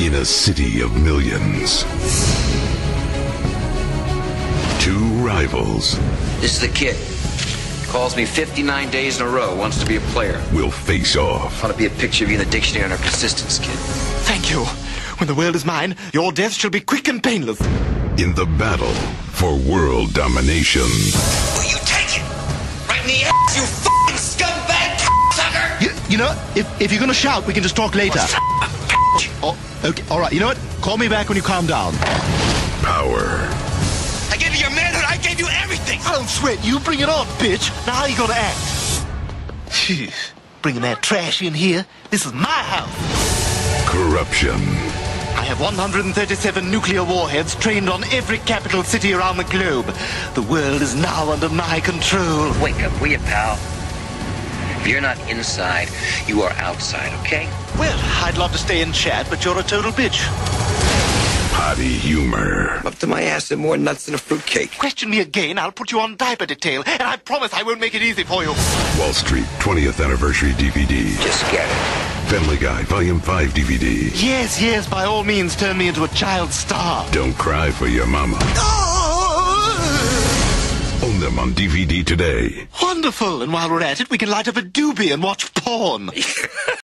in a city of millions. Two rivals This is the kid. Calls me 59 days in a row, wants to be a player. We'll face off. Ought to be a picture of you in the dictionary under persistence, kid. Thank you. When the world is mine, your death shall be quick and painless. in the battle for world domination. Will you take it? Right in the ass, you fucking scumbag sucker! You, you know, if, if you're gonna shout, we can just talk later. Oh, okay, all right. You know what? Call me back when you calm down. Power I gave you your manhood, I gave you everything! I don't sweat. You bring it on, bitch. Now how you gonna act? Phew. Bringing that trash in here. This is my house. corruption. I have 137 nuclear warheads trained on every capital city around the globe. The world is now under my control. Wake up, will you, pal? If you're not inside, you are outside, okay? Well, I'd love to stay and chat, but you're a total bitch. Potty humor. Up to my ass and more nuts than a fruitcake. Question me again, I'll put you on diaper detail, and I promise I won't make it easy for you. Wall Street 20th Anniversary DVD. Just get it. Family Guy Volume 5 DVD. Yes, yes, by all means, turn me into a child star. Don't cry for your mama. Oh! Own them on DVD today. Wonderful, and while we're at it, we can light up a doobie and watch porn.